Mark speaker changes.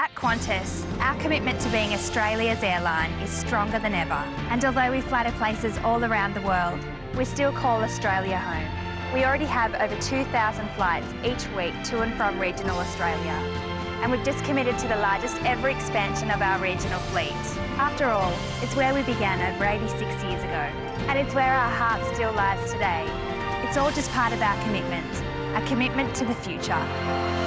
Speaker 1: At Qantas, our commitment to being Australia's airline is stronger than ever. And although we fly to places all around the world, we still call Australia home. We already have over 2,000 flights each week to and from regional Australia. And we've just committed to the largest ever expansion of our regional fleet. After all, it's where we began over 86 years ago. And it's where our heart still lies today. It's all just part of our commitment, a commitment to the future.